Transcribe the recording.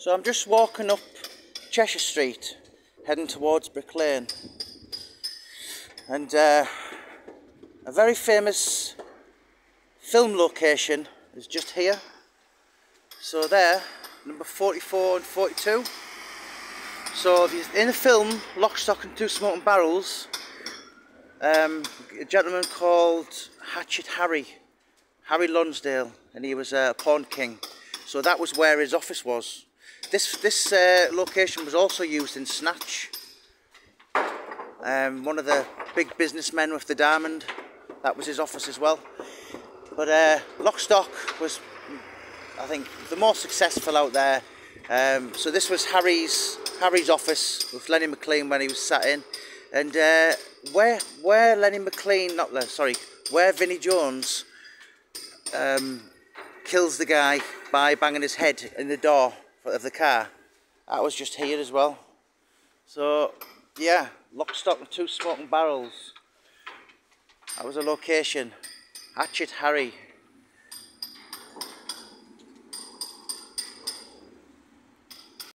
So I'm just walking up Cheshire Street, heading towards Brick Lane. And uh, a very famous film location is just here. So there, number 44 and 42. So in the film Lock, Stock and Two Smoking Barrels, um, a gentleman called Hatchet Harry, Harry Lonsdale, and he was a porn king. So that was where his office was. This this uh, location was also used in Snatch. Um, one of the big businessmen with the diamond, that was his office as well. But uh, Lockstock was, I think, the most successful out there. Um, so this was Harry's Harry's office with Lenny McLean when he was sat in, and uh, where where Lenny McLean, not sorry, where Vinnie Jones um, kills the guy by banging his head in the door of the car. That was just here as well. So yeah, lock, stock and two smoking barrels. That was a location. Hatchet Harry